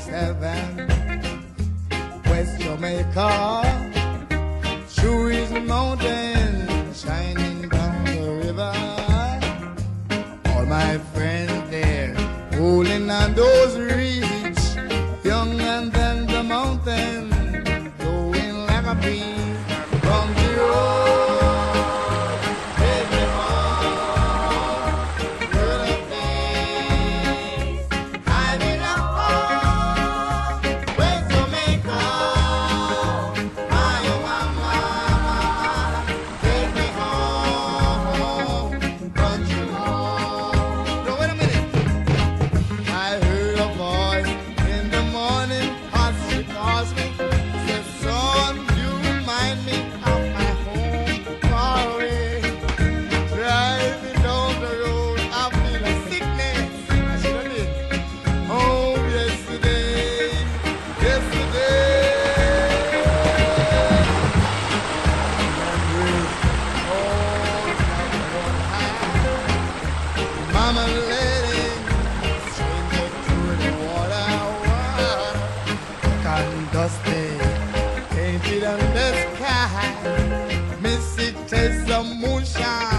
almost heaven. West Jamaica, his mountain, shining down the river. All my friends there, holding on those reeds, younger than the mountain, blowing like a bee high. Mama lady, through the water, dusty, painted on the sky. Missy taste of moonshine.